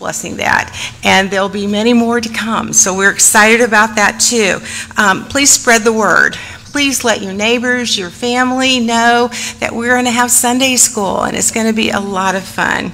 blessing that, and there'll be many more to come. So we're excited about that too. Um, please spread the word. Please let your neighbors, your family know that we're going to have Sunday school, and it's going to be a lot of fun.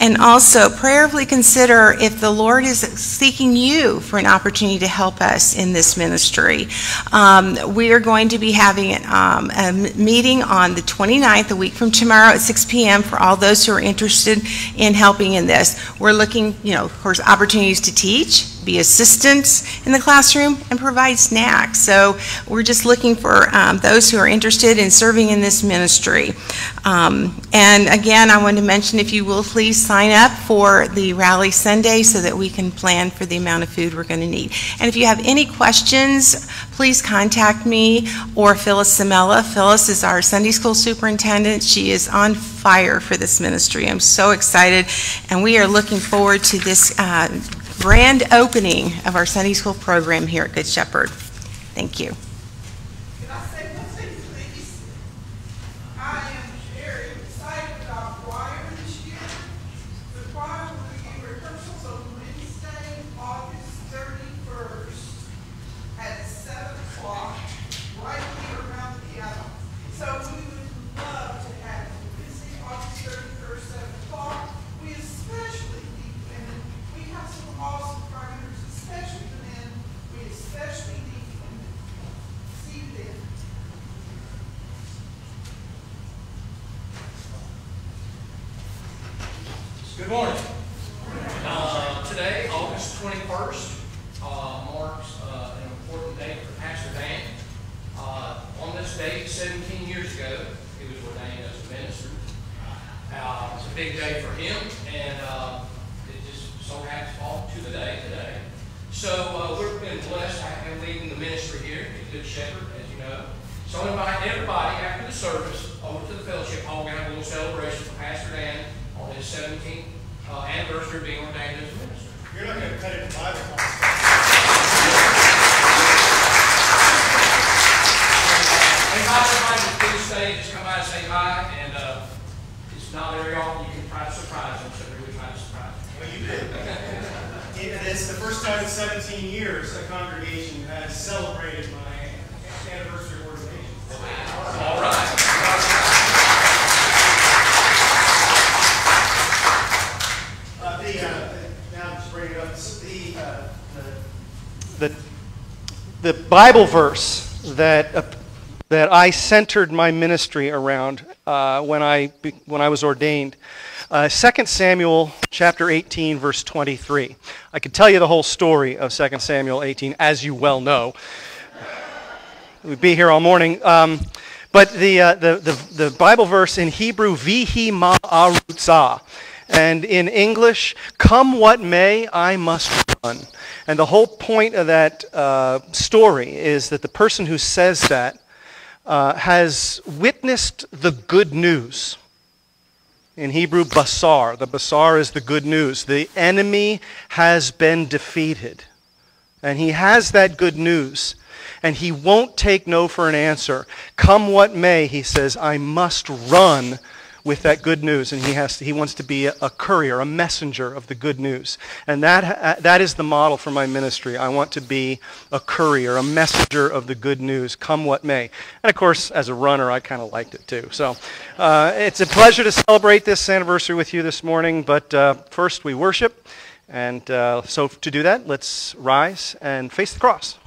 And also, prayerfully consider if the Lord is seeking you for an opportunity to help us in this ministry. Um, we are going to be having um, a meeting on the 29th, a week from tomorrow at 6 p.m. for all those who are interested in helping in this. We're looking, you know, of course, opportunities to teach, be assistants in the classroom, and provide snacks. So we're just looking for um, those who are interested in serving in this ministry. Um, and again, I want to mention if you will please sign up for the Rally Sunday so that we can plan for the amount of food we're going to need. And if you have any questions, please contact me or Phyllis Samela. Phyllis is our Sunday school superintendent. She is on fire for this ministry. I'm so excited, and we are looking forward to this uh, grand opening of our Sunday school program here at Good Shepherd. Thank you. Bible verse that, uh, that I centered my ministry around uh, when, I, when I was ordained. Uh, 2 Samuel chapter 18, verse 23. I could tell you the whole story of 2 Samuel 18, as you well know. We'd be here all morning. Um, but the, uh, the, the, the, Bible verse in Hebrew, vihi ma arutza, and in English, come what may, I must run. And the whole point of that uh, story is that the person who says that uh, has witnessed the good news. In Hebrew, basar. The basar is the good news. The enemy has been defeated. And he has that good news. And he won't take no for an answer. Come what may, he says, I must run with that good news, and he, has to, he wants to be a, courier, a messenger of the good news. And that, uh, that is the model for my ministry. I want to be a courier, a messenger of the good news, come what may. And of course, as a runner, I kind of liked it too. So uh, it's a pleasure to celebrate this anniversary with you this morning, but uh, first we worship. And uh, so to do that, let's rise and face the cross.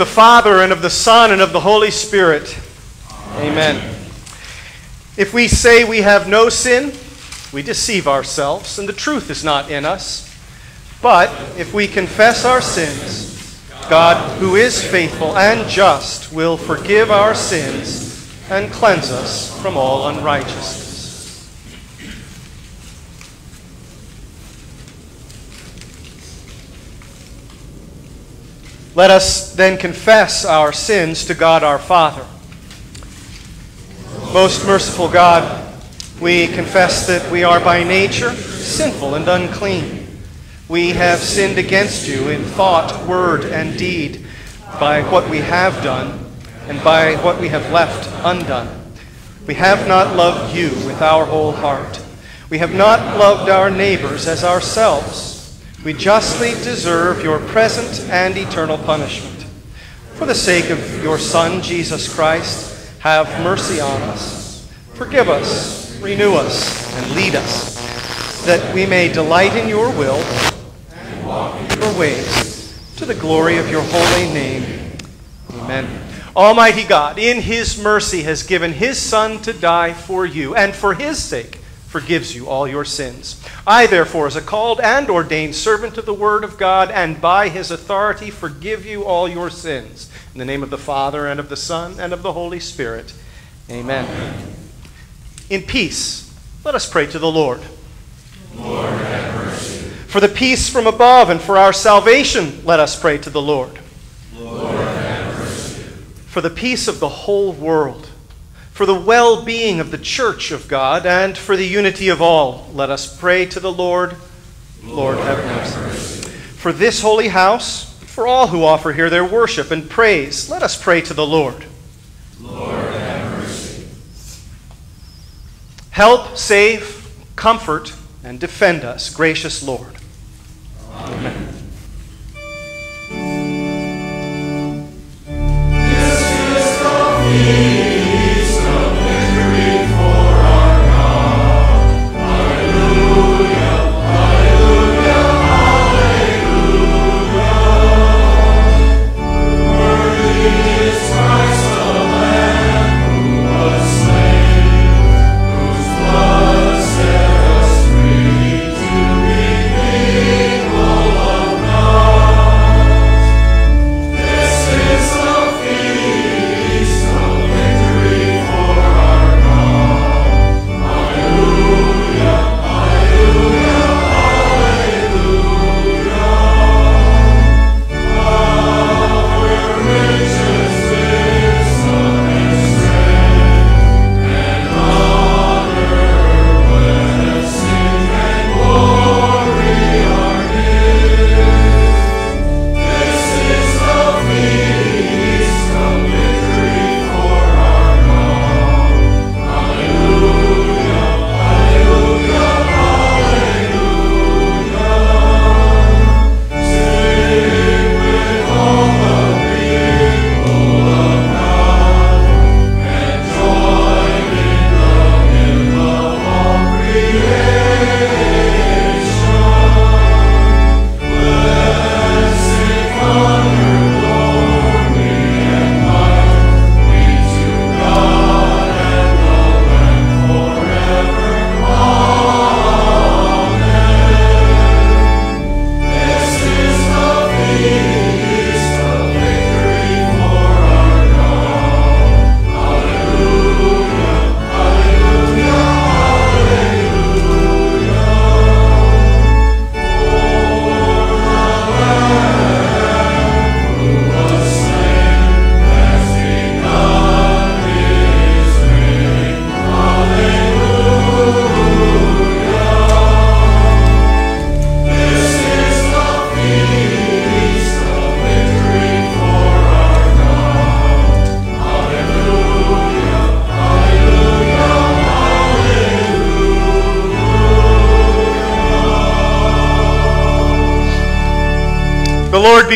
The Father, and of the Son, and of the Holy Spirit. Amen. If we say we have no sin, we deceive ourselves, and the truth is not in us. But if we confess our sins, God, who is faithful and just, will forgive our sins and cleanse us from all unrighteousness. Let us then confess our sins to God our Father. Most merciful God, we confess that we are by nature sinful and unclean. We have sinned against you in thought, word, and deed by what we have done and by what we have left undone. We have not loved you with our whole heart. We have not loved our neighbors as ourselves. We justly deserve your present and eternal punishment. For the sake of your Son, Jesus Christ, have mercy on us. Forgive us, renew us, and lead us, that we may delight in your will your ways to the glory of your holy name. Amen. Almighty God, in his mercy, has given his Son to die for you, and for his sake forgives you all your sins. I, therefore, as a called and ordained servant of the Word of God, and by his authority, forgive you all your sins. In the name of the Father, and of the Son, and of the Holy Spirit. Amen. Amen. In peace, let us pray to the Lord. Lord for the peace from above and for our salvation, let us pray to the Lord. Lord for the peace of the whole world, for the well being of the church of God, and for the unity of all, let us pray to the Lord. Lord, Lord have mercy. For this holy house, for all who offer here their worship and praise, let us pray to the Lord. Lord have mercy. Help, save, comfort, and defend us, gracious Lord. Amen.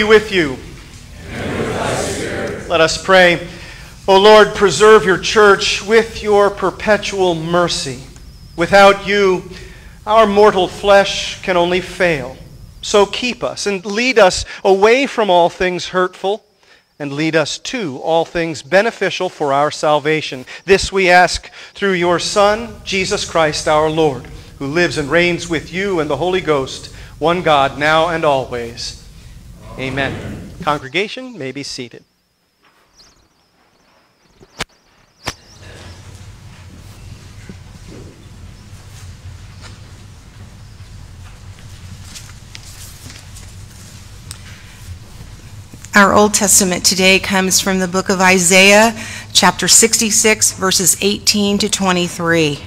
With you. Let us pray. O Lord, preserve your church with your perpetual mercy. Without you, our mortal flesh can only fail. So keep us and lead us away from all things hurtful, and lead us to all things beneficial for our salvation. This we ask through your Son, Jesus Christ our Lord, who lives and reigns with you and the Holy Ghost, one God, now and always. Amen. Congregation may be seated. Our Old Testament today comes from the book of Isaiah, chapter 66, verses 18 to 23.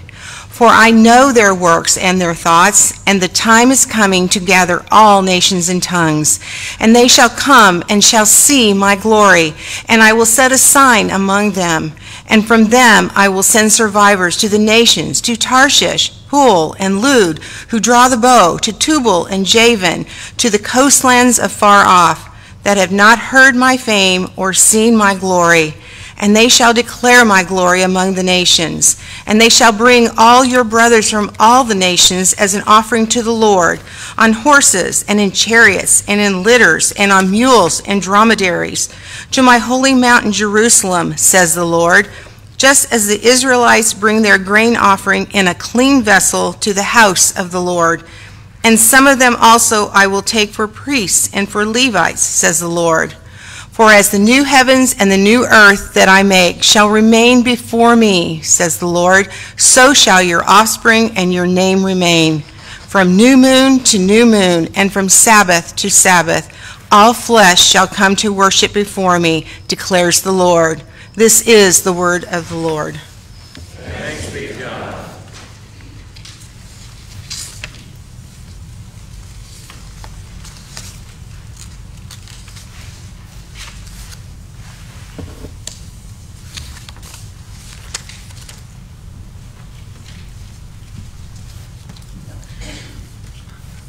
For I know their works and their thoughts, and the time is coming to gather all nations and tongues. And they shall come and shall see my glory, and I will set a sign among them. And from them I will send survivors to the nations, to Tarshish, Pul, and Lud, who draw the bow, to Tubal and Javan, to the coastlands of far off that have not heard my fame or seen my glory. And they shall declare my glory among the nations. And they shall bring all your brothers from all the nations as an offering to the Lord, on horses and in chariots and in litters and on mules and dromedaries, to my holy mountain Jerusalem, says the Lord. Just as the Israelites bring their grain offering in a clean vessel to the house of the Lord, and some of them also I will take for priests and for Levites, says the Lord. For as the new heavens and the new earth that I make shall remain before me, says the Lord, so shall your offspring and your name remain. From new moon to new moon, and from Sabbath to Sabbath, all flesh shall come to worship before me, declares the Lord. This is the word of the Lord. Thanks be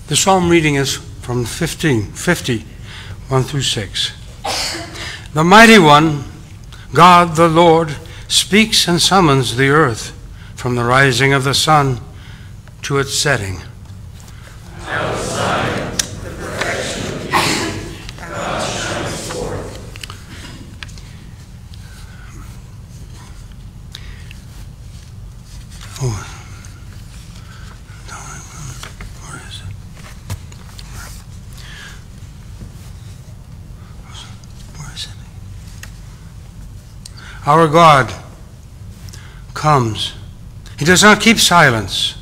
The psalm reading is from 15, 50, 1 through 6. The mighty one, God the Lord, speaks and summons the earth from the rising of the sun to its setting. Our God comes. He does not keep silence.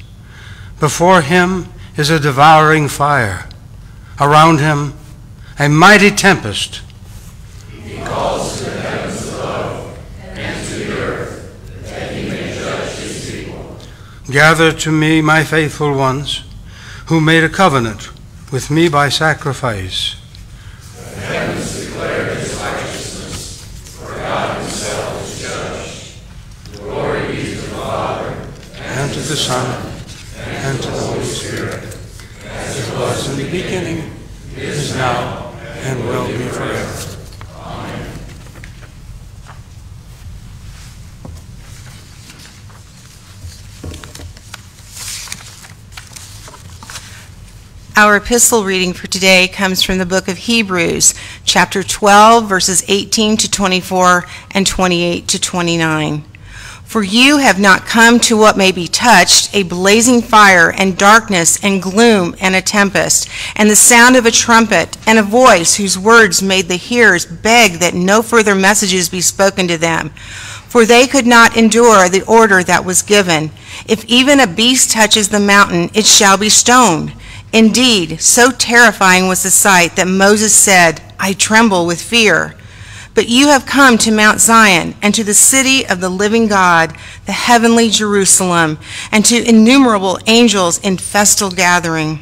Before him is a devouring fire. Around him, a mighty tempest. He calls to the heavens above and to the earth that he may judge his people. Gather to me my faithful ones, who made a covenant with me by sacrifice. The Son, and to the Holy Spirit, as it was in the beginning, is now, and will be forever. Our epistle reading for today comes from the book of Hebrews, chapter 12, verses 18 to 24 and 28 to 29. For you have not come to what may be touched, a blazing fire, and darkness, and gloom, and a tempest, and the sound of a trumpet, and a voice whose words made the hearers beg that no further messages be spoken to them. For they could not endure the order that was given. If even a beast touches the mountain, it shall be stoned. Indeed, so terrifying was the sight that Moses said, I tremble with fear. But you have come to Mount Zion and to the city of the living God, the heavenly Jerusalem, and to innumerable angels in festal gathering,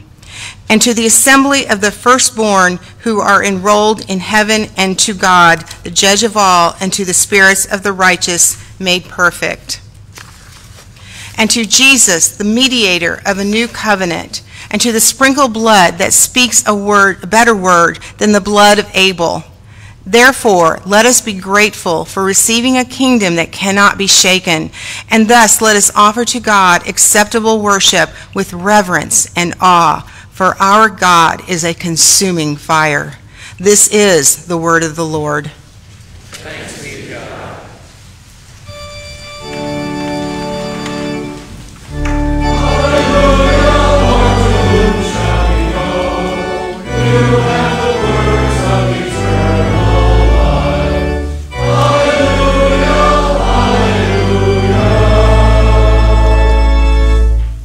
and to the assembly of the firstborn who are enrolled in heaven, and to God, the judge of all, and to the spirits of the righteous made perfect, and to Jesus, the mediator of a new covenant and to the sprinkled blood that speaks a word, a better word than the blood of Abel. Therefore, let us be grateful for receiving a kingdom that cannot be shaken, and thus let us offer to God acceptable worship with reverence and awe, for our God is a consuming fire. This is the word of the Lord.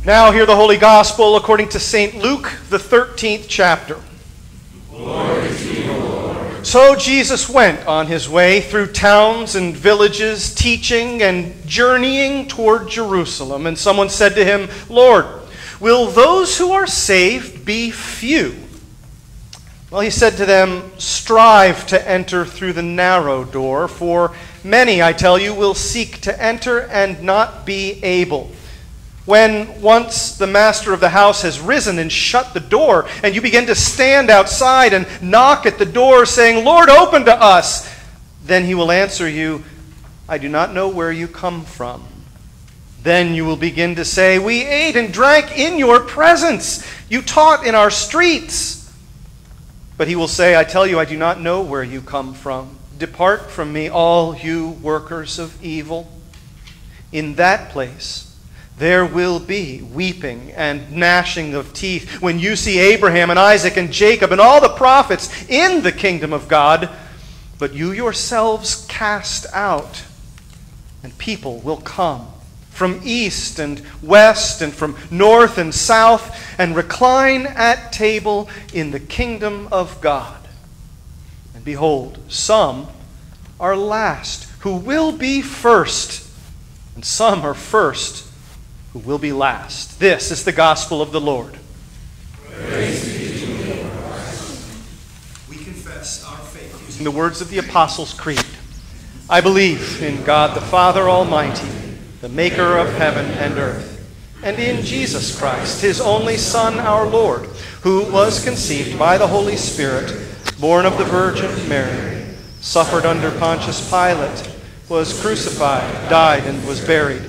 Now hear the Holy Gospel according to St. Luke, the 13th chapter. So Jesus went on his way through towns and villages, teaching and journeying toward Jerusalem. And someone said to him, Lord, will those who are saved be few? Well, he said to them, Strive to enter through the narrow door, for many, I tell you, will seek to enter and not be able. When once the master of the house has risen and shut the door, and you begin to stand outside and knock at the door, saying, Lord, open to us, then he will answer you, I do not know where you come from. Then you will begin to say, We ate and drank in your presence. You taught in our streets. But he will say, I tell you, I do not know where you come from. Depart from me, all you workers of evil. In that place, there will be weeping and gnashing of teeth when you see Abraham and Isaac and Jacob and all the prophets in the kingdom of God, but you yourselves cast out, and people will come from east and west and from north and south and recline at table in the kingdom of God. And behold, some are last who will be first, and some are first who will be last. This is the gospel of the Lord. We confess our faith using the words of the Apostles' Creed. I believe in God the Father Almighty, the maker of heaven and earth, and in Jesus Christ, his only Son, our Lord, who was conceived by the Holy Spirit, born of the Virgin Mary, suffered under Pontius Pilate, was crucified, died, and was buried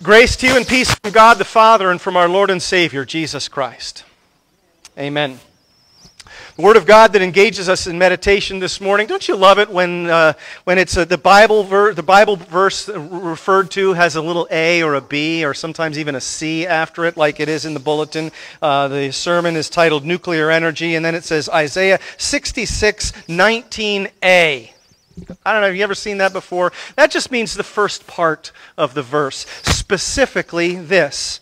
Grace to you and peace from God the Father and from our Lord and Savior, Jesus Christ. Amen. The Word of God that engages us in meditation this morning. Don't you love it when, uh, when it's a, the, Bible ver- the Bible verse referred to has a little A or a B or sometimes even a C after it, like it is in the bulletin? Uh, the sermon is titled Nuclear Energy, and then it says Isaiah 66 19a. I don't know, have you ever seen that before? That just means the first part of the verse, specifically this.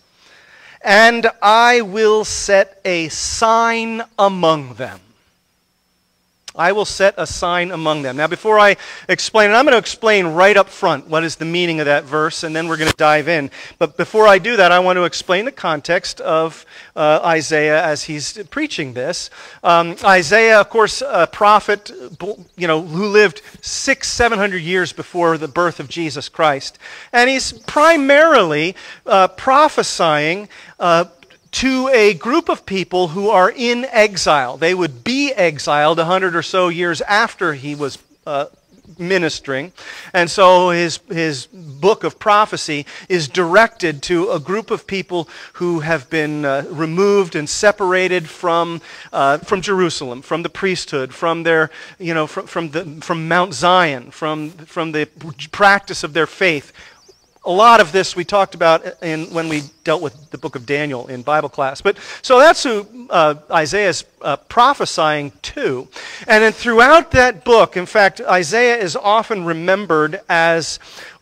And I will set a sign among them. I will set a sign among them. Now, before I explain it, I'm going to explain right up front what is the meaning of that verse, and then we're going to dive in. But before I do that, I want to explain the context of uh, Isaiah as he's preaching this. Um, Isaiah, of course, a prophet, you know, who lived six, seven hundred years before the birth of Jesus Christ, and he's primarily uh, prophesying uh, to a group of people who are in exile. They would be exiled a hundred or so years after he was uh, ministering. And so his, his book of prophecy is directed to a group of people who have been uh, removed and separated from, uh, from Jerusalem, from the priesthood, from, their, you know, from, from, the, from Mount Zion, from, from the practice of their faith a lot of this we talked about in, when we dealt with the book of Daniel in Bible class. But so that's who uh, Isaiah is uh, prophesying to. And then throughout that book, in fact, Isaiah is often remembered as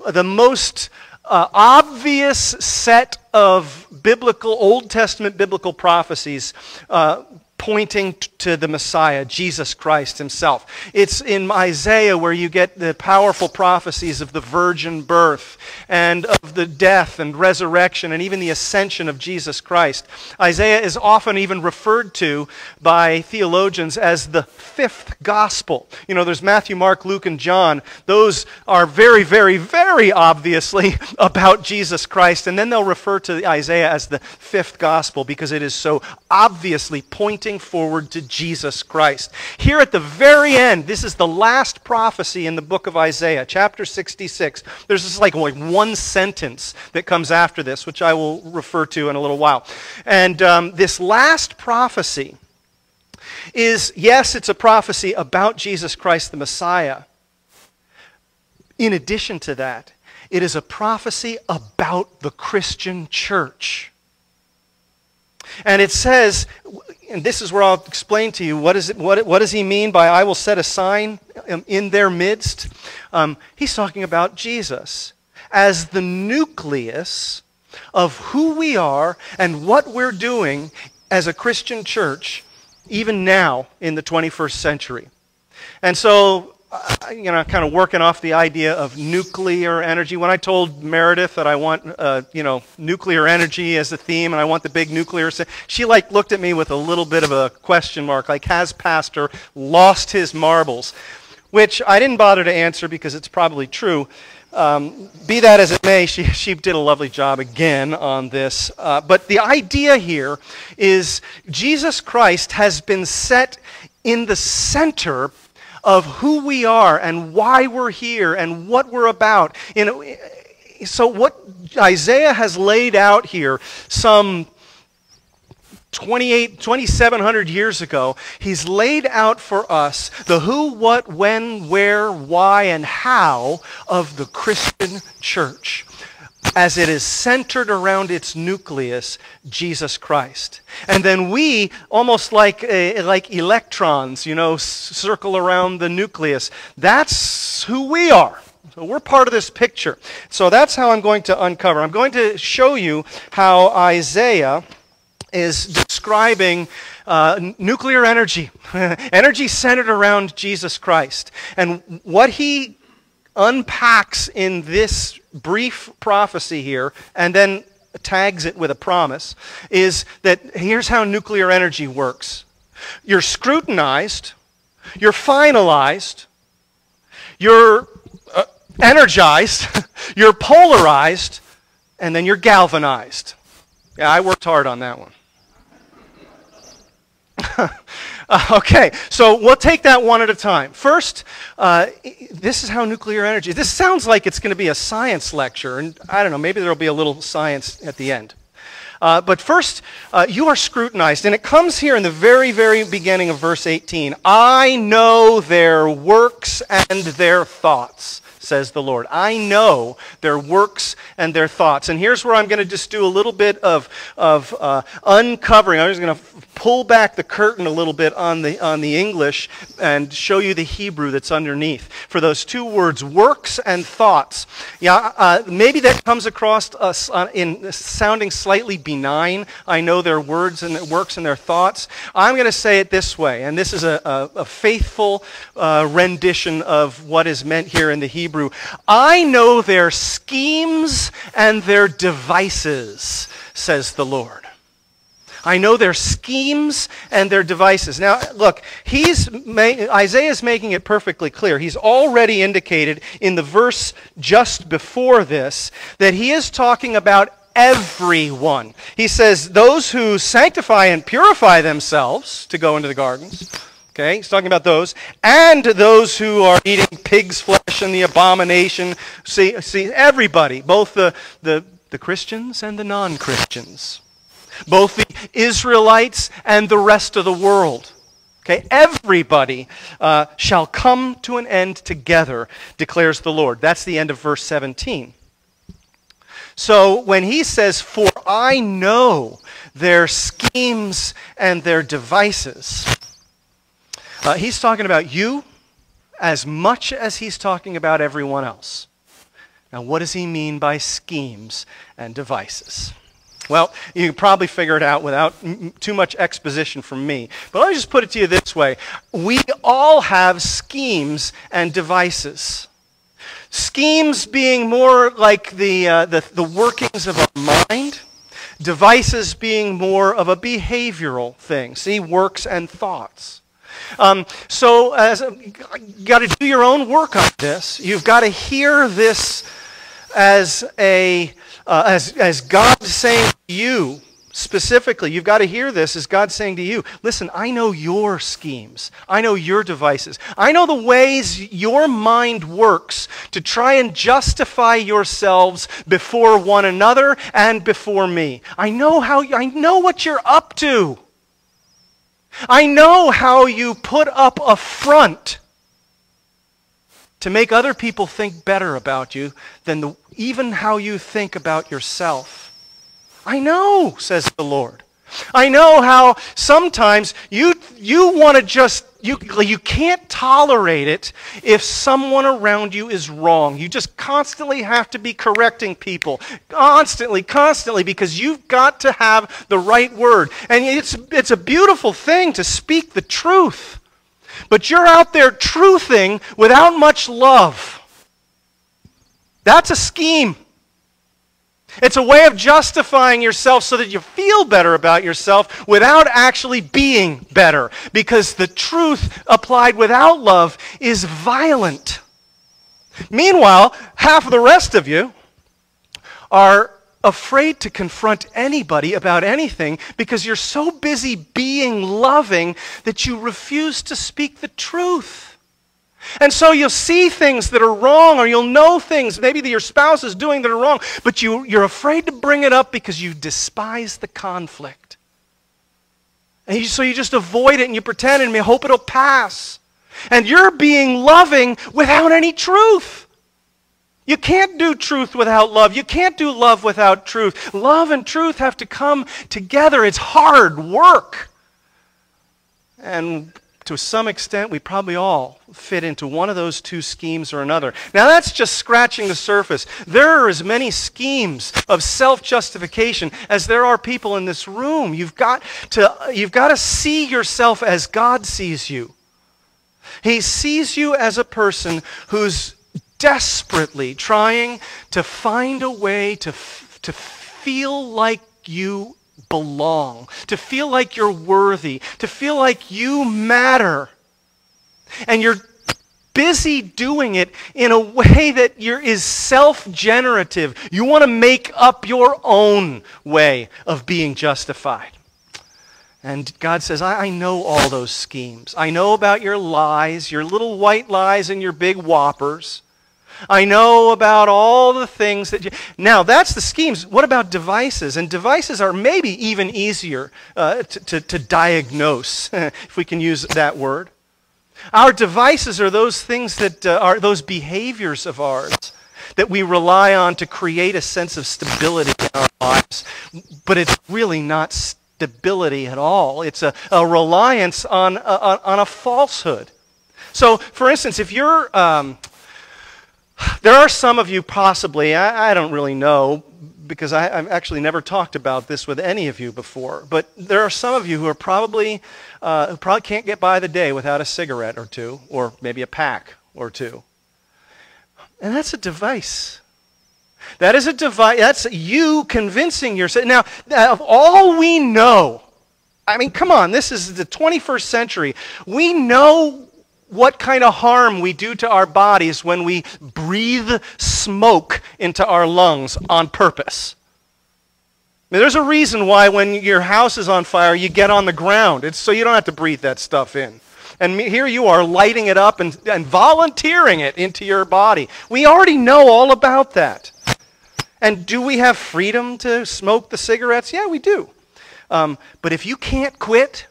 the most uh, obvious set of biblical, Old Testament biblical prophecies uh, pointing to the Messiah, Jesus Christ himself. It's in Isaiah where you get the powerful prophecies of the virgin birth and of the death and resurrection and even the ascension of Jesus Christ. Isaiah is often even referred to by theologians as the fifth gospel. You know, there's Matthew, Mark, Luke, and John. Those are very, very, very obviously about Jesus Christ. And then they'll refer to Isaiah as the fifth gospel because it is so obviously pointing forward to Jesus Christ. Here at the very end, this is the last prophecy in the book of Isaiah, chapter 66. There's just like, like one sentence that comes after this, which I will refer to in a little while. And um, this last prophecy is yes, it's a prophecy about Jesus Christ the Messiah. In addition to that, it is a prophecy about the Christian church. And it says, and this is where I'll explain to you what, is it, what, what does he mean by I will set a sign in their midst? Um, he's talking about Jesus as the nucleus of who we are and what we're doing as a Christian church, even now in the 21st century. And so you know, kind of working off the idea of nuclear energy. When I told Meredith that I want, uh, you know, nuclear energy as a theme and I want the big nuclear, she like looked at me with a little bit of a question mark, like, has Pastor lost his marbles? Which I didn't bother to answer because it's probably true. Um, be that as it may, she, she did a lovely job again on this. Uh, but the idea here is Jesus Christ has been set in the center of who we are and why we're here and what we're about. You know, so what Isaiah has laid out here, some 28, 2,700 years ago, he's laid out for us the who, what, when, where, why, and how of the Christian church as it is centered around its nucleus, Jesus Christ. And then we, almost like, a, like electrons, you know, circle around the nucleus. That's who we are. So we're part of this picture. So that's how I'm going to uncover. I'm going to show you how Isaiah is describing uh, nuclear energy, energy centered around Jesus Christ. And what he unpacks in this brief prophecy here and then tags it with a promise is that here's how nuclear energy works you're scrutinized, you're finalized, you're uh, energized, you're polarized, and then you're galvanized. Yeah, I worked hard on that one. Uh, okay, so we'll take that one at a time. First, uh, this is how nuclear energy. This sounds like it's going to be a science lecture, and I don't know, maybe there'll be a little science at the end. Uh, but first, uh, you are scrutinized, and it comes here in the very, very beginning of verse 18. I know their works and their thoughts says the Lord. I know their works and their thoughts. And here's where I'm going to just do a little bit of, of uh, uncovering. I'm just going to pull back the curtain a little bit on the, on the English and show you the Hebrew that's underneath. For those two words, works and thoughts. Yeah, uh, maybe that comes across us in sounding slightly benign. I know their words and their works and their thoughts. I'm going to say it this way, and this is a, a, a faithful uh, rendition of what is meant here in the Hebrew Hebrew. I know their schemes and their devices, says the Lord. I know their schemes and their devices. Now, look, he's Isaiah is making it perfectly clear. He's already indicated in the verse just before this that he is talking about everyone. He says, Those who sanctify and purify themselves to go into the gardens Okay, he's talking about those. And those who are eating pig's flesh and the abomination. See, see everybody, both the, the, the Christians and the non Christians, both the Israelites and the rest of the world. Okay, everybody uh, shall come to an end together, declares the Lord. That's the end of verse 17. So when he says, For I know their schemes and their devices, uh, he's talking about you as much as he's talking about everyone else. Now, what does he mean by schemes and devices? Well, you can probably figure it out without too much exposition from me. But let me just put it to you this way we all have schemes and devices. Schemes being more like the, uh, the, the workings of our mind, devices being more of a behavioral thing. See, works and thoughts. Um, so, as you got to do your own work on this. You've got to hear this as a uh, as as God saying to you specifically. You've got to hear this as God saying to you, "Listen, I know your schemes. I know your devices. I know the ways your mind works to try and justify yourselves before one another and before me. I know how. I know what you're up to." I know how you put up a front to make other people think better about you than the, even how you think about yourself. I know, says the Lord. I know how sometimes you, you want to just, you, you can't tolerate it if someone around you is wrong. You just constantly have to be correcting people. Constantly, constantly, because you've got to have the right word. And it's, it's a beautiful thing to speak the truth. But you're out there truthing without much love. That's a scheme. It's a way of justifying yourself so that you feel better about yourself without actually being better. Because the truth applied without love is violent. Meanwhile, half of the rest of you are afraid to confront anybody about anything because you're so busy being loving that you refuse to speak the truth. And so you'll see things that are wrong, or you'll know things maybe that your spouse is doing that are wrong, but you, you're afraid to bring it up because you despise the conflict. And you, so you just avoid it and you pretend and you hope it'll pass. And you're being loving without any truth. You can't do truth without love. You can't do love without truth. Love and truth have to come together. It's hard work. And to some extent, we probably all fit into one of those two schemes or another. Now, that's just scratching the surface. There are as many schemes of self justification as there are people in this room. You've got, to, you've got to see yourself as God sees you. He sees you as a person who's desperately trying to find a way to, to feel like you belong, to feel like you're worthy, to feel like you matter. And you're busy doing it in a way that is self generative. You want to make up your own way of being justified. And God says, I, I, know all those schemes. I know about your lies, your little white lies and your big whoppers. I know about all the things that you. Now, that's the schemes. What about devices? And devices are maybe even easier uh, to, to, to diagnose, if we can use that word. Our devices are those things that uh, are those behaviors of ours that we rely on to create a sense of stability in our lives. But it's really not stability at all, it's a, a reliance on, a, on a falsehood. So, for instance, if you're. Um, there are some of you, possibly, I, I don't really know, because I, have actually never talked about this with any of you before, but there are some of you who are probably, uh, who probably can't get by the day without a cigarette or two, or maybe a pack or two. And that's a device. That is a device. That's you convincing yourself. Now, of all we know, I mean, come on, this is the 21st century. We know what kind of harm we do to our bodies when we breathe smoke into our lungs on purpose. I mean, there's a reason why when your house is on fire, you get on the ground. It's so you don't have to breathe that stuff in. And here you are lighting it up and, and volunteering it into your body. We already know all about that. And do we have freedom to smoke the cigarettes? Yeah, we do. Um, but if you can't quit,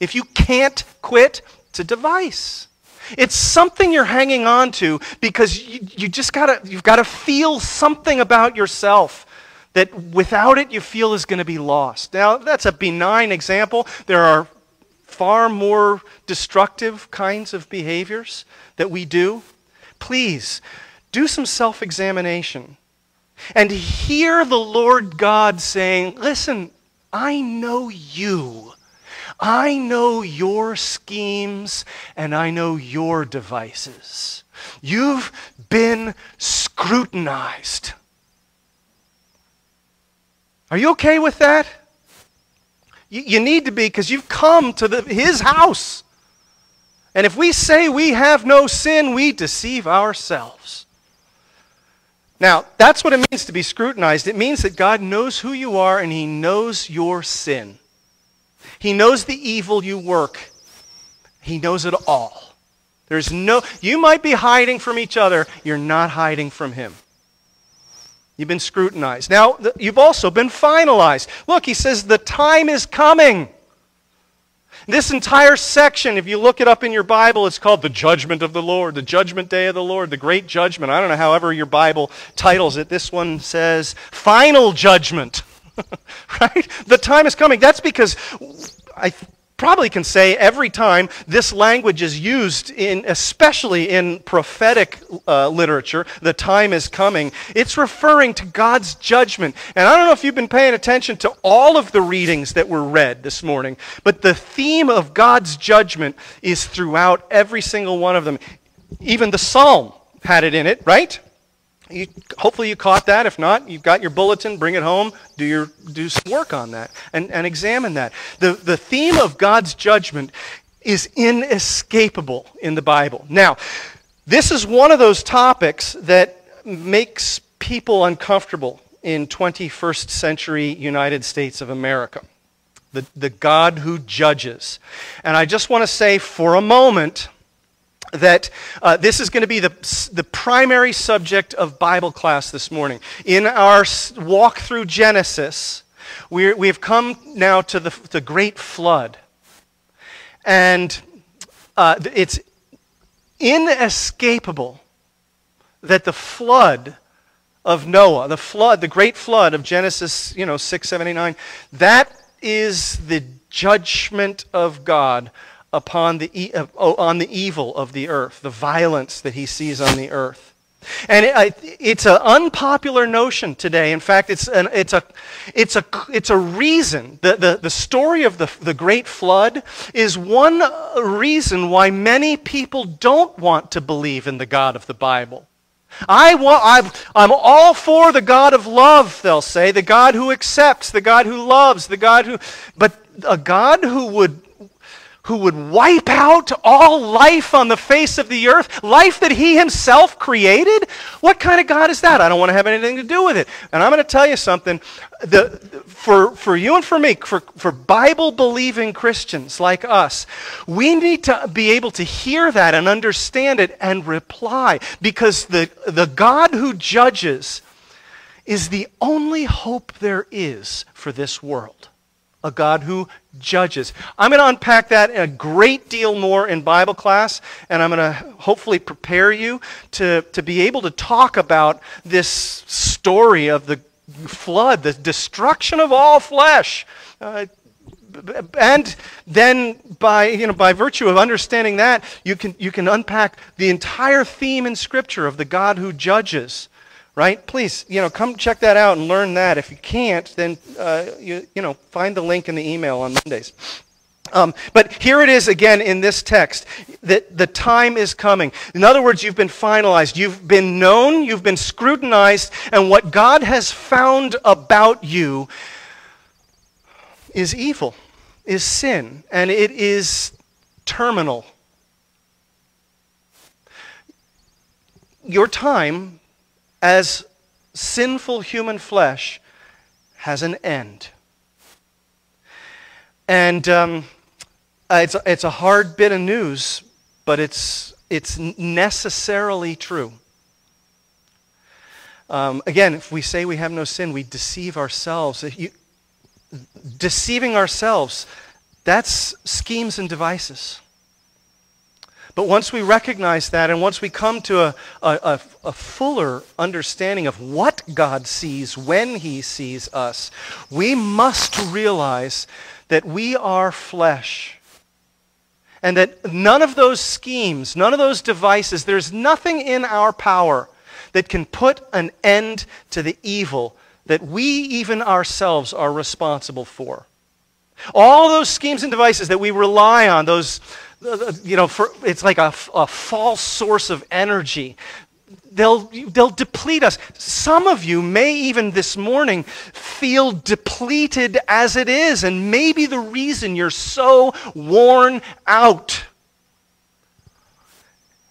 if you can't quit, it's a device. It's something you're hanging on to because you, you just gotta, you've got to feel something about yourself that without it you feel is going to be lost. Now, that's a benign example. There are far more destructive kinds of behaviors that we do. Please, do some self examination. and hear the Lord God saying, Listen, I know you. I know your schemes and I know your devices. You've been scrutinized. Are you okay with that? You, you need to be because you've come to the, his house. And if we say we have no sin, we deceive ourselves. Now, that's what it means to be scrutinized. It means that God knows who you are and he knows your sin. He knows the evil you work. He knows it all. There's no, you might be hiding from each other, you're not hiding from him. You've been scrutinized. Now, you've also been finalized. Look, he says, the time is coming. This entire section, if you look it up in your Bible, it's called the judgment of the Lord, the judgment day of the Lord, the great judgment. I don't know, however, your Bible titles it. This one says final judgment. right? The time is coming. That's because I probably can say every time this language is used in especially in prophetic uh, literature the time is coming it's referring to god's judgment. And i don't know if you've been paying attention to all of the readings that were read this morning but the theme of god's judgment is throughout every single one of them. Even the psalm had it in it right you, hopefully you caught that. If not, you've got your bulletin. Bring it home. Do your do some work on that and, and examine that. The the theme of God's judgment is inescapable in the Bible. Now, this is one of those topics that makes people uncomfortable in 21st century United States of America. The, the God who judges. And I just want to say for a moment that uh, this is going to be the, the primary subject of Bible class this morning. In our walk through Genesis, we we have come now to the, the great flood. And uh, it's inescapable that the flood of Noah, the flood, the great flood of Genesis, you know, 6, 7, 8, 9, that is the judgment of God upon the, uh, on the evil of the earth, the violence that he sees on the earth. And it, it's an unpopular notion today. In fact, it's, an, it's, a, it's, a, it's a reason. The, the, the story of the, the Great Flood is one reason why many people don't want to believe in the God of the Bible. I want, i am all for the God of love, they'll say, the God who accepts, the God who loves, the God who. But a God who would who would wipe out all life on the face of the earth, life that he himself created? What kind of God is that? I don't want to have anything to do with it. And I'm going to tell you something. The, for, for you and for me, for, for Bible believing Christians like us, we need to be able to hear that and understand it and reply because the, the God who judges is the only hope there is for this world a God who judges. I'm going to unpack that a great deal more in Bible class, and I'm going to hopefully prepare you to, to be able to talk about this story of the flood, the destruction of all flesh. Uh, and then by, you know, by virtue of understanding that, you can, you can unpack the entire theme in Scripture of the God who judges right? Please, you know, come check that out and learn that. If you can't, then, uh, you, you know, find the link in the email on Mondays. Um, but here it is again in this text that the time is coming. In other words, you've been finalized, you've been known, you've been scrutinized, and what God has found about you is evil, is sin, and it is terminal. Your time as sinful human flesh has an end. And um, uh, it's, it's a hard bit of news, but it's, it's necessarily true. Um, again, if we say we have no sin, we deceive ourselves. You, deceiving ourselves, that's schemes and devices. But once we recognize that and once we come to a, a, a, fuller understanding of what God sees when he sees us, we must realize that we are flesh. And that none of those schemes, none of those devices, there's nothing in our power that can put an end to the evil that we even ourselves are responsible for. All those schemes and devices that we rely on, those, Uh, uh, you know, for, it's like a, a false source of energy. They'll, they'll deplete us. Some of you may even this morning feel depleted as it is, and maybe the reason you're so worn out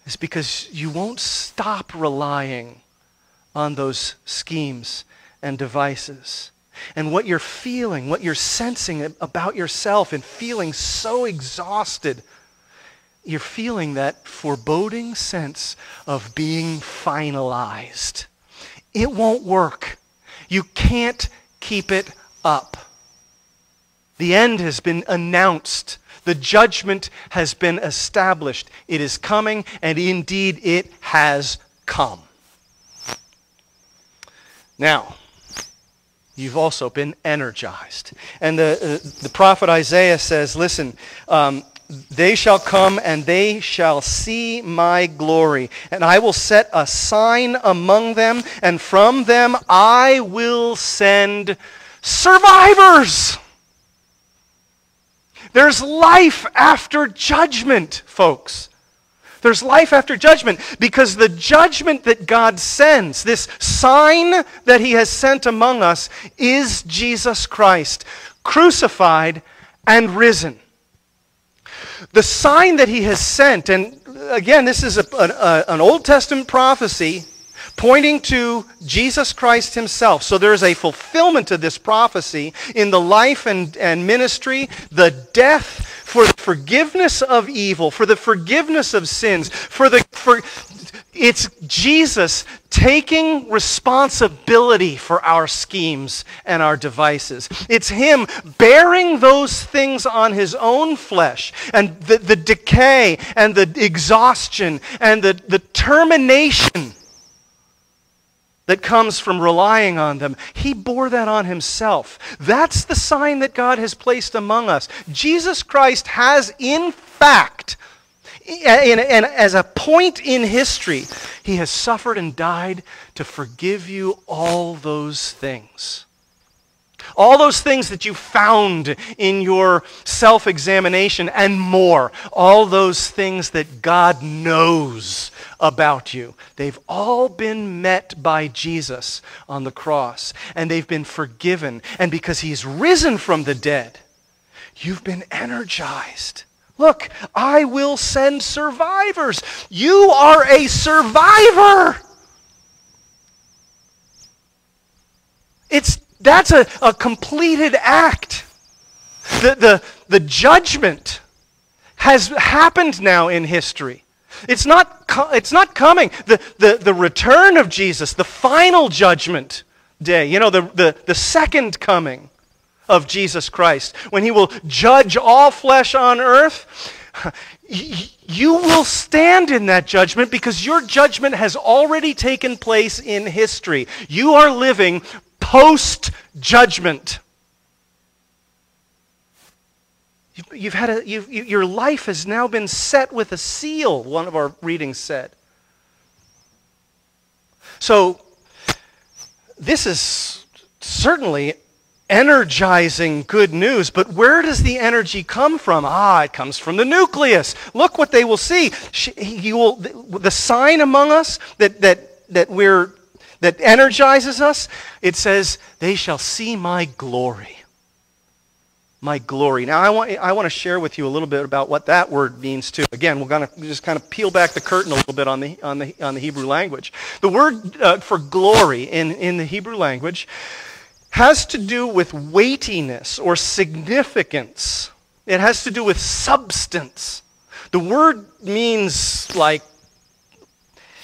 is because you won't stop relying on those schemes and devices. And what you're feeling, what you're sensing about yourself, and feeling so exhausted, you're feeling that foreboding sense of being finalized. It won't work. You can't keep it up. The end has been announced. The judgment has been established. It is coming, and indeed it has come. Now, you've also been energized. And the, uh, the prophet Isaiah says, Listen, um, they shall come and they shall see my glory. And I will set a sign among them, and from them I will send survivors. There's life after judgment, folks. There's life after judgment because the judgment that God sends, this sign that He has sent among us, is Jesus Christ, crucified and risen. The sign that He has sent, and again, this is a, a, an Old Testament prophecy pointing to Jesus Christ himself. So there is a fulfillment of this prophecy in the life and, and ministry, the death for the forgiveness of evil, for the forgiveness of sins, for the for it's Jesus taking responsibility for our schemes and our devices. It's Him bearing those things on His own flesh and the, the decay and the exhaustion and the, the termination that comes from relying on them. He bore that on himself. That's the sign that God has placed among us. Jesus Christ has, in fact, and, as a point in history, he has suffered and died to forgive you all those things. All those things that you found in your self examination and more. All those things that God knows about you. They've all been met by Jesus on the cross, and they've been forgiven. And because he's risen from the dead, you've been energized. Look, I will send survivors. You are a survivor. It's, that's a, a completed act. The, the, the judgment has happened now in history. It's not, it's not coming. The, the, the return of Jesus, the final judgment day, you know, the, the, the second coming of Jesus Christ, when he will judge all flesh on earth, you will stand in that judgment because your judgment has already taken place in history. You are living post judgment. You've had a, you've, your life has now been set with a seal, one of our readings said. So, this is certainly energizing good news, but where does the energy come from? Ah, it comes from the nucleus. Look what they will see. He will, the sign among us that, that, that, we're, that energizes us, it says, They shall see my glory my glory. Now, I want, I want to share with you a little bit about what that word means, too. Again, we're going to just kind of peel back the curtain a little bit on the, on the, on the Hebrew language. The word uh, for glory in, in the Hebrew language has to do with weightiness or significance, it has to do with substance. The word means like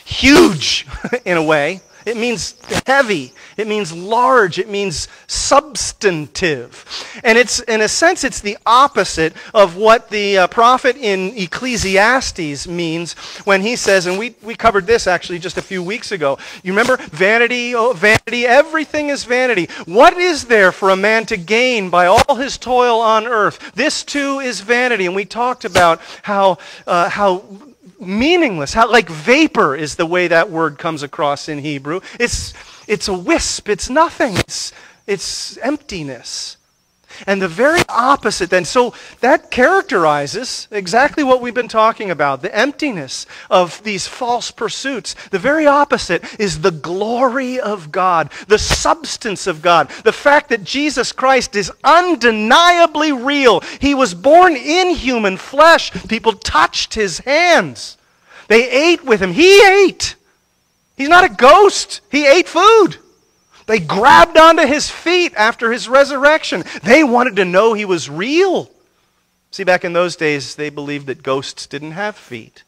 huge in a way. It means heavy. It means large. It means substantive. And it's, in a sense, it's the opposite of what the uh, prophet in Ecclesiastes means when he says, and we, we covered this actually just a few weeks ago. You remember? Vanity, oh, vanity, everything is vanity. What is there for a man to gain by all his toil on earth? This too is vanity. And we talked about how, uh, how meaningless. How like vapor is the way that word comes across in Hebrew. It's it's a wisp. It's nothing. It's it's emptiness. And the very opposite then. So that characterizes exactly what we've been talking about the emptiness of these false pursuits. The very opposite is the glory of God, the substance of God, the fact that Jesus Christ is undeniably real. He was born in human flesh, people touched his hands, they ate with him. He ate. He's not a ghost, he ate food. They grabbed onto his feet after his resurrection. They wanted to know he was real. See, back in those days, they believed that ghosts didn't have feet.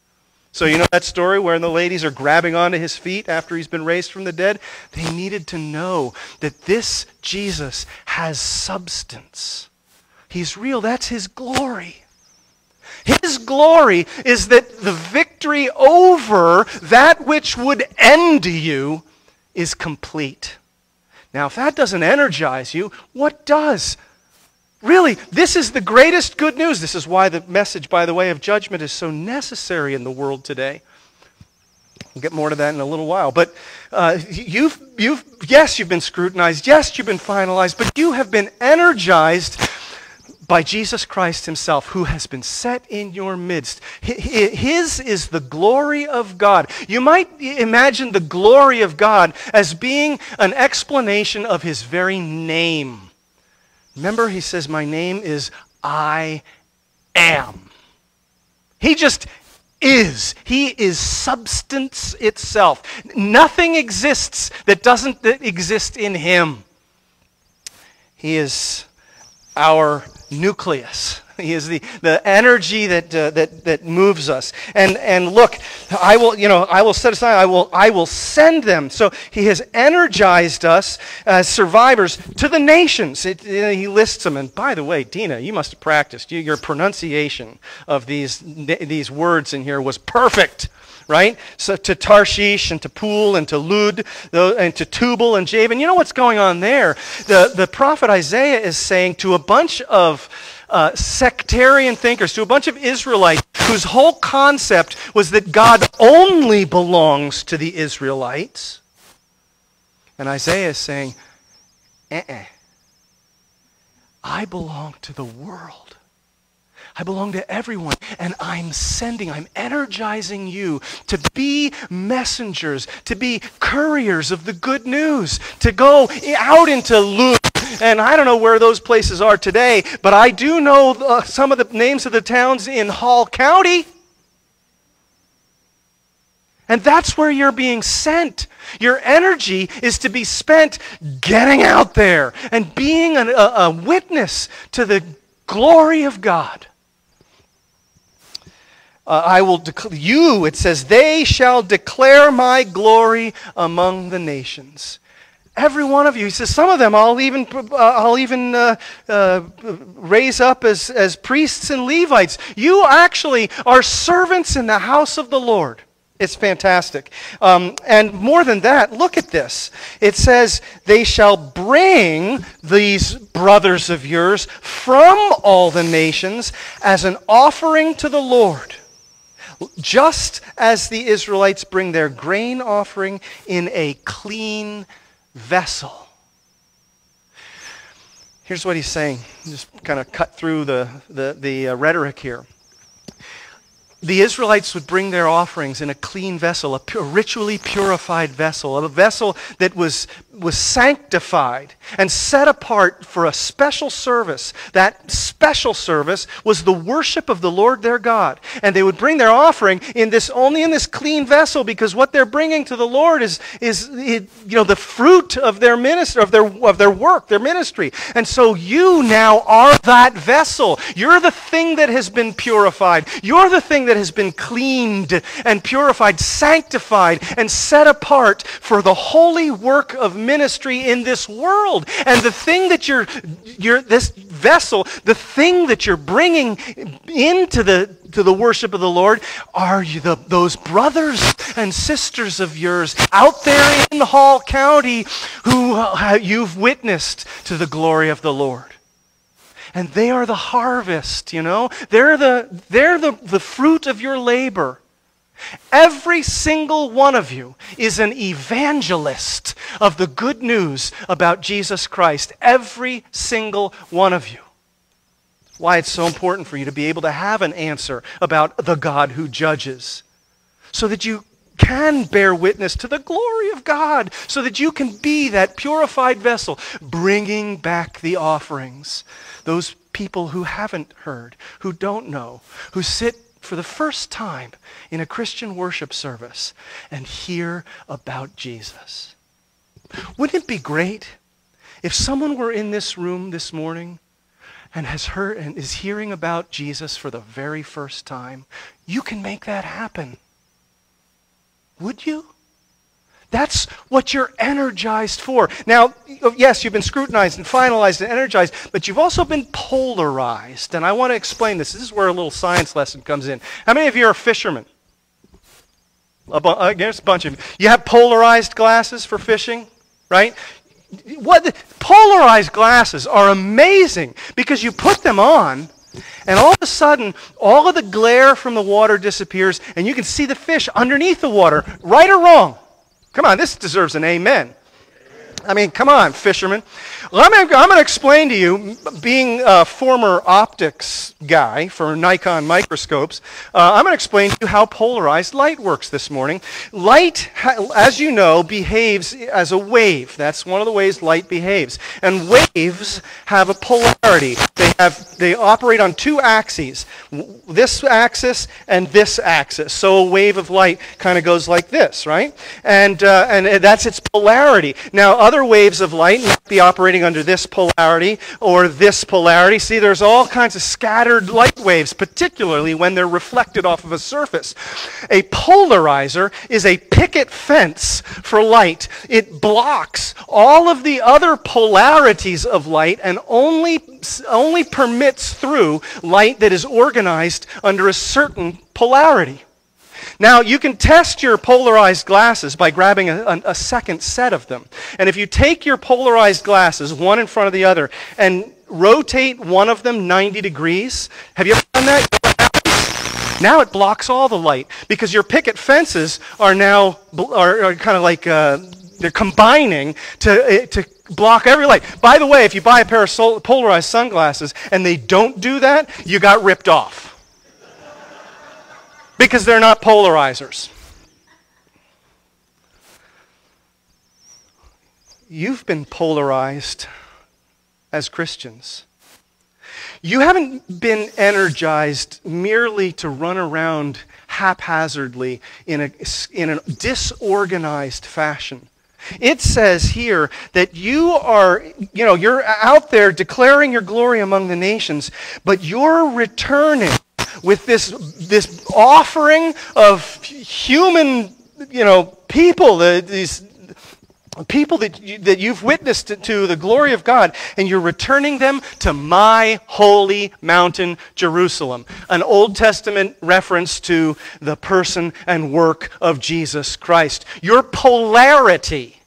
So, you know that story where the ladies are grabbing onto his feet after he's been raised from the dead? They needed to know that this Jesus has substance. He's real. That's his glory. His glory is that the victory over that which would end you is complete. Now, if that doesn't energize you, what does? Really, this is the greatest good news. This is why the message, by the way, of judgment is so necessary in the world today. We'll get more to that in a little while. But uh, you've, you've, yes, you've been scrutinized. Yes, you've been finalized. But you have been energized by Jesus Christ Himself, who has been set in your midst. His is the glory of God. You might imagine the glory of God as being an explanation of His very name. Remember, He says, My name is I am. He just is. He is substance itself. Nothing exists that doesn't exist in Him. He is our nucleus. He is the, the energy that, uh, that, that moves us. And, and look, I will, you know, I will set aside, I will, I will send them. So he has energized us as survivors to the nations. It, he lists them. And by the way, Dina, you must have practiced. You, your pronunciation of these, these words in here was perfect right? So to Tarshish and to Pul and to Lud and to Tubal and Javan. You know what's going on there? The, the prophet Isaiah is saying to a bunch of uh, sectarian thinkers, to a bunch of Israelites whose whole concept was that God only belongs to the Israelites. And Isaiah is saying, eh, I belong to the world. I belong to everyone. And I'm sending, I'm energizing you to be messengers, to be couriers of the good news, to go out into Lud. And I don't know where those places are today, but I do know uh, some of the names of the towns in Hall County. And that's where you're being sent. Your energy is to be spent getting out there and being a, a, witness to the glory of God uh, I will declare you, it says, they shall declare my glory among the nations. Every one of you. He says, some of them I'll even, uh, I'll even uh, uh, raise up as, as priests and Levites. You actually are servants in the house of the Lord. It's fantastic. Um, and more than that, look at this. It says, They shall bring these brothers of yours from all the nations as an offering to the Lord just as the Israelites bring their grain offering in a clean vessel. Here's what he's saying. Just kind of cut through the, the, the uh, rhetoric here the Israelites would bring their offerings in a clean vessel, a ritually purified vessel, a vessel that was, was sanctified and set apart for a special service. That special service was the worship of the Lord their God. And they would bring their offering in this only in this clean vessel because what they're bringing to the Lord is, is you know, the fruit of their ministry, of their, of their work, their ministry. And so you now are that vessel. You're the thing that has been purified. You're the thing that has been cleaned and purified, sanctified, and set apart for the holy work of ministry in this world. And the thing that you're, you're this vessel, the thing that you're bringing into the to the worship of the Lord are you the, those brothers and sisters of yours out there in Hall County who uh, you've witnessed to the glory of the Lord and they are the harvest, you know? They're the, they're the, the fruit of your labor. Every single one of you is an evangelist of the good news about Jesus Christ. Every single one of you. Why it's so important for you to be able to have an answer about the God who judges. So that you can bear witness to the glory of God, so that you can be that purified vessel, bringing back the offerings. Those people who haven't heard, who don't know, who sit for the first time in a Christian worship service and hear about Jesus. Wouldn't it be great if someone were in this room this morning and has heard and is hearing about Jesus for the very first time? You can make that happen. Would you? That's what you're energized for. Now, yes, you've been scrutinized and finalized and energized, but you've also been polarized. And I want to explain this. This is where a little science lesson comes in. How many of you are fishermen? A bu- I guess a bunch of you. You have polarized glasses for fishing, right? What polarized glasses are amazing because you put them on and all of a sudden, all of the glare from the water disappears, and you can see the fish underneath the water, right or wrong. Come on, this deserves an amen. I mean, come on, fishermen. Well, I'm going to explain to you, being a former optics guy for Nikon microscopes, uh, I'm going to explain to you how polarized light works this morning. Light, as you know, behaves as a wave. That's one of the ways light behaves. And waves have a polarity. They, have, they operate on two axes, this axis and this axis. So a wave of light kind of goes like this, right? And, uh, and that's its polarity. Now, other waves of light might be operating under this polarity or this polarity. See, there's all kinds of scattered light waves, particularly when they're reflected off of a surface. A polarizer is a picket fence for light. It blocks all of the other polarities of light and only, only permits through light that is organized under a certain polarity. Now, you can test your polarized glasses by grabbing a, a, a, second set of them. And if you take your polarized glasses, one in front of the other, and rotate one of them 90 degrees, have you ever done that? Now it blocks all the light because your picket fences are now are, are kind of like uh, they're combining to, uh, to block every light. By the way, if you buy a pair of sol- polarized sunglasses and they don't do that, you got ripped off because they're not polarizers. You've been polarized as Christians. You haven't been energized merely to run around haphazardly in a, in a disorganized fashion. It says here that you are, you know, you're out there declaring your glory among the nations, but you're returning with this, this offering of human, you know, people, the, these people that, you, that you've witnessed to the glory of God, and you're returning them to my holy mountain, Jerusalem. An Old Testament reference to the person and work of Jesus Christ. Your polarity,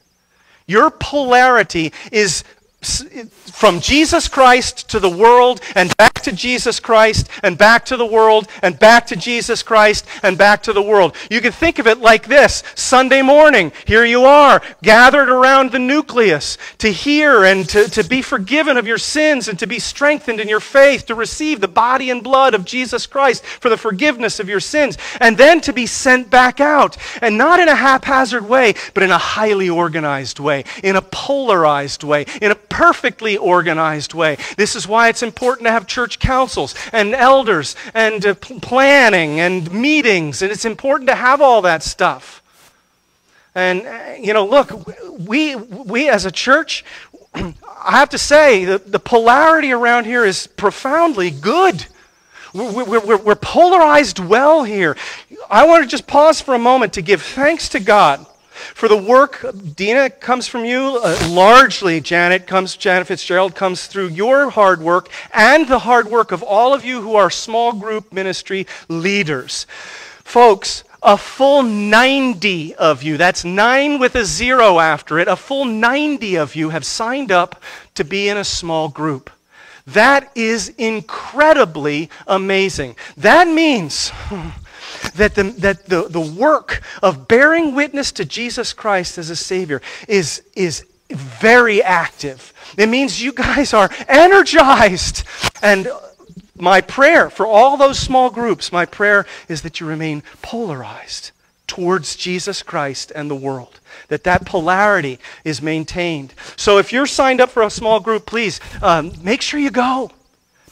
your polarity is from Jesus Christ to the world and back to Jesus Christ and back to the world and back to Jesus Christ and back to the world. You can think of it like this Sunday morning, here you are, gathered around the nucleus to hear and to, to be forgiven of your sins and to be strengthened in your faith, to receive the body and blood of Jesus Christ for the forgiveness of your sins, and then to be sent back out. And not in a haphazard way, but in a highly organized way, in a polarized way, in a perfectly organized way. This is why it's important to have church councils and elders and uh, planning and meetings, and it's important to have all that stuff. And, uh, you know, look, we, we as a church, I have to say, the, the polarity around here is profoundly good. We're, we're, we're, polarized well here. I want to just pause for a moment to give thanks to God for the work, Dina comes from you. Uh, largely, Janet comes, Janet Fitzgerald comes through your hard work and the hard work of all of you who are small group ministry leaders. Folks, a full 90 of you, that's nine with a zero after it, a full 90 of you have signed up to be in a small group. That is incredibly amazing. That means that, the, that the, the work of bearing witness to Jesus Christ as a Savior is, is very active. It means you guys are energized. And my prayer for all those small groups, my prayer is that you remain polarized towards Jesus Christ and the world. That that polarity is maintained. So if you're signed up for a small group, please um, make sure you go.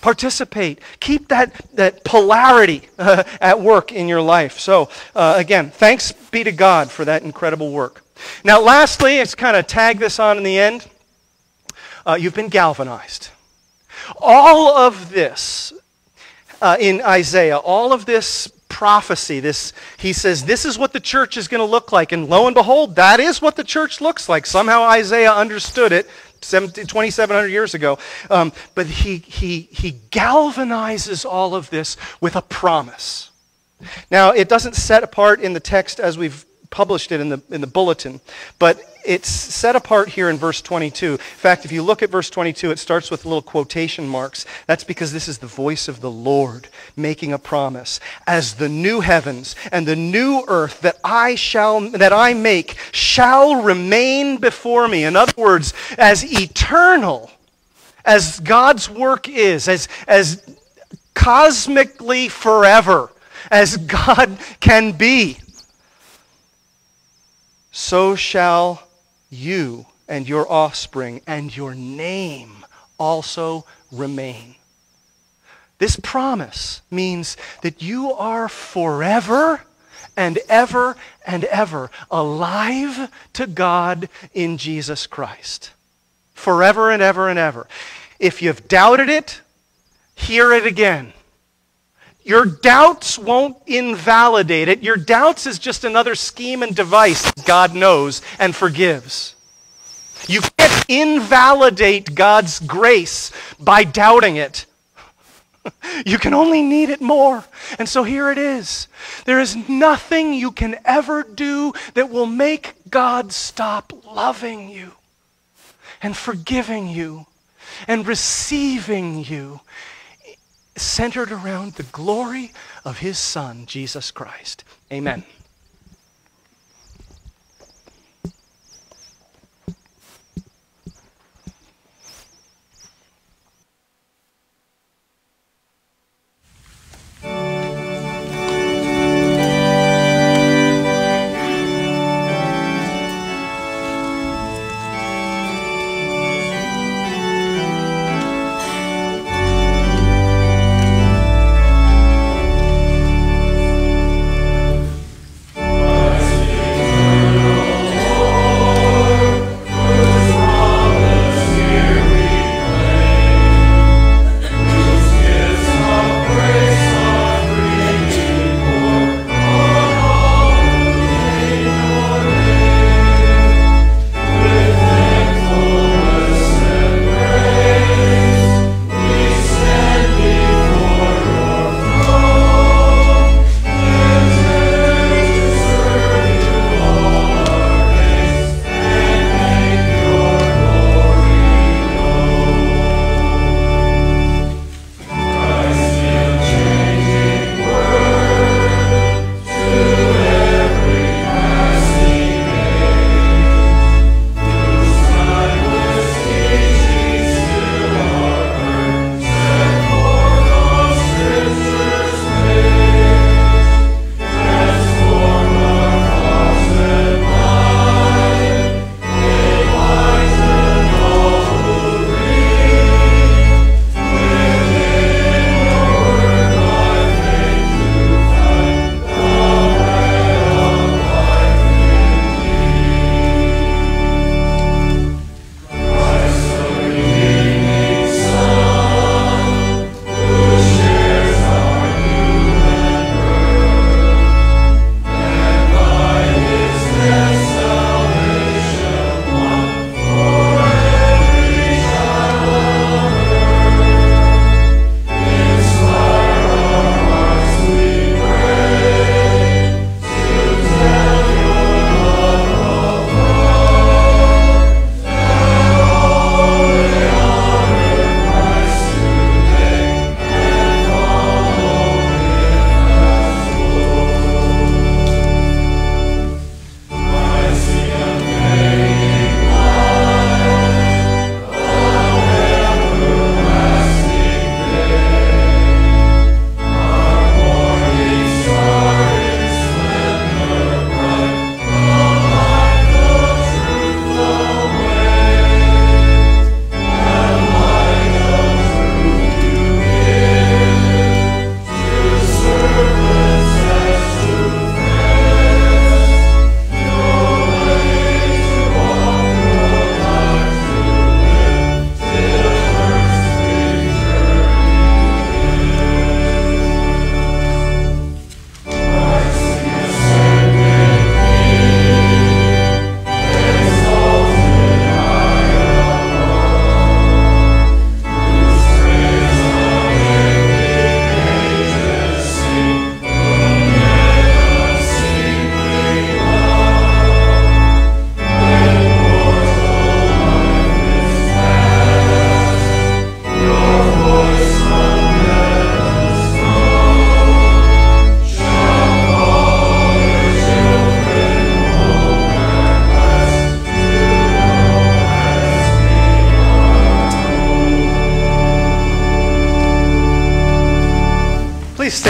Participate. Keep that, that polarity uh, at work in your life. So, uh, again, thanks be to God for that incredible work. Now, lastly, let's kind of tag this on in the end. Uh, you've been galvanized. All of this uh, in Isaiah, all of this prophecy, this he says this is what the church is going to look like, and lo and behold, that is what the church looks like. Somehow Isaiah understood it 2,700 years ago. Um, but he, he, he galvanizes all of this with a promise. Now, it doesn't set apart in the text as we've published it in the, in the bulletin, but it's set apart here in verse 22. In fact, if you look at verse 22, it starts with little quotation marks. That's because this is the voice of the Lord making a promise. As the new heavens and the new earth that I shall that I make shall remain before me. In other words, as eternal as God's work is, as, as cosmically forever as God can be, so shall you and your offspring and your name also remain. This promise means that you are forever and ever and ever alive to God in Jesus Christ. Forever and ever and ever. If you've doubted it, hear it again. Your doubts won't invalidate it. Your doubts is just another scheme and device God knows and forgives. You can't invalidate God's grace by doubting it. You can only need it more. And so here it is. There is nothing you can ever do that will make God stop loving you and forgiving you and receiving you centered around the glory of his Son, Jesus Christ. Amen.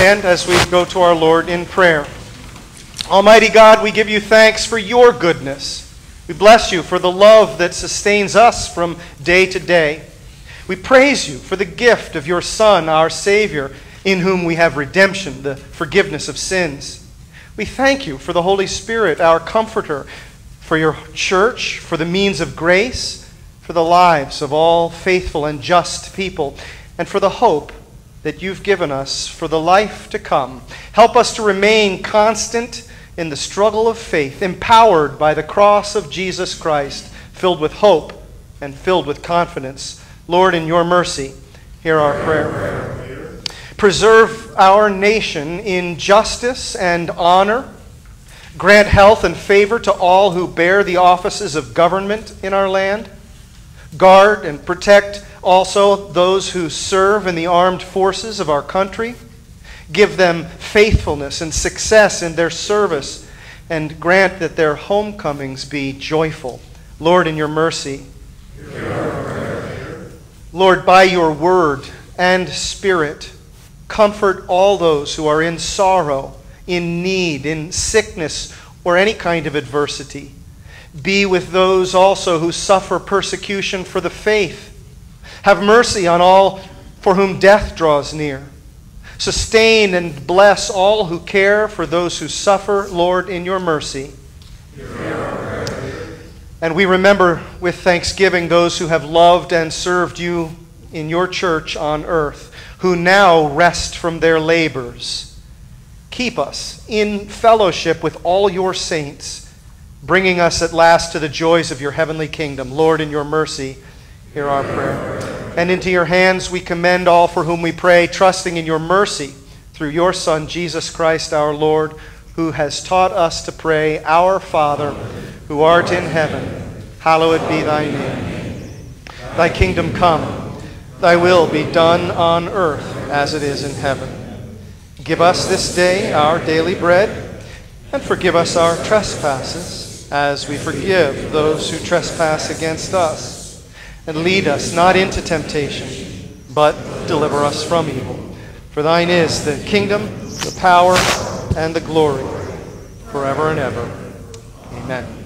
Stand as we go to our Lord in prayer. Almighty God, we give you thanks for your goodness. We bless you for the love that sustains us from day to day. We praise you for the gift of your Son, our Savior, in whom we have redemption, the forgiveness of sins. We thank you for the Holy Spirit, our Comforter, for your church, for the means of grace, for the lives of all faithful and just people, and for the hope that you've given us for the life to come. Help us to remain constant in the struggle of faith, empowered by the cross of Jesus Christ, filled with hope and filled with confidence. Lord, in your mercy, hear our prayer. Preserve our nation in justice and honor. Grant health and favor to all who bear the offices of government in our land. Guard and protect also those who serve in the armed forces of our country. Give them faithfulness and success in their service, and grant that their homecomings be joyful. Lord, in your mercy. Lord, by your word and spirit, comfort all those who are in sorrow, in need, in sickness, or any kind of adversity. Be with those also who suffer persecution for the faith. Have mercy on all for whom death draws near. Sustain and bless all who care for those who suffer, Lord, in your mercy. And we remember with thanksgiving those who have loved and served you in your church on earth, who now rest from their labors. Keep us in fellowship with all your saints, bringing us at last to the joys of your heavenly kingdom. Lord, in your mercy, hear our prayer. And into your hands we commend all for whom we pray, trusting in your mercy through your Son, Jesus Christ our Lord, who has taught us to pray, Our Father, who art in heaven, hallowed be thy name. Thy kingdom come, thy will be done on earth as it is in heaven. Give us this day our daily bread, and forgive us our trespasses, as we forgive those who trespass against us and lead us not into temptation, but deliver us from evil. For thine is the kingdom, the power, and the glory, forever and ever. Amen.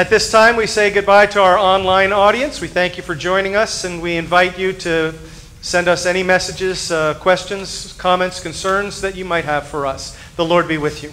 At this time, we say goodbye to our online audience. We thank you for joining us, and we invite you to send us any messages, uh, questions, comments, concerns that you might have for us. The Lord be with you.